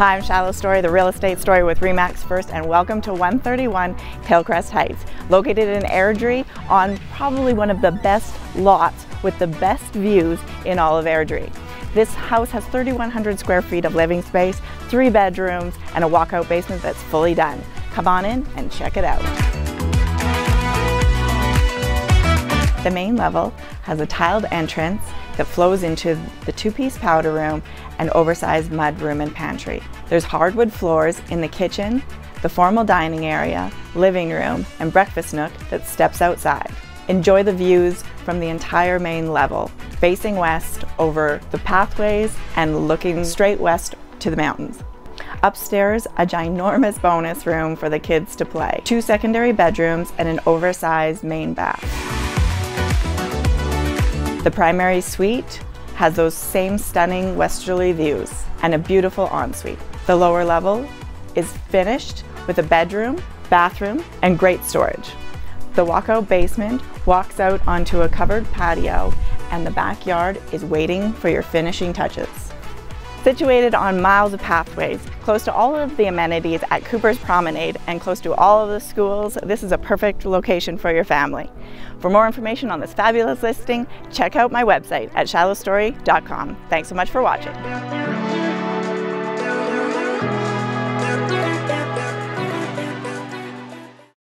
Hi, I'm Shilo Storey, the real estate story with Remax First, and welcome to 131 Hillcrest Heights, located in Airdrie on probably one of the best lots with the best views in all of Airdrie. This house has 3,100 square feet of living space, three bedrooms, and a walkout basement that's fully done. Come on in and check it out. The main level has a tiled entrance that flows into the two-piece powder room and oversized mud room and pantry. There's hardwood floors in the kitchen, the formal dining area, living room, and breakfast nook that steps outside. Enjoy the views from the entire main level, facing west over the pathways and looking straight west to the mountains. Upstairs, a ginormous bonus room for the kids to play. Two secondary bedrooms and an oversized main bath. The primary suite has those same stunning westerly views and a beautiful ensuite. The lower level is finished with a bedroom, bathroom, and great storage. The walkout basement walks out onto a covered patio and the backyard is waiting for your finishing touches. Situated on miles of pathways, close to all of the amenities at Cooper's Promenade and close to all of the schools, this is a perfect location for your family. For more information on this fabulous listing, check out my website at shilostorey.com. Thanks so much for watching.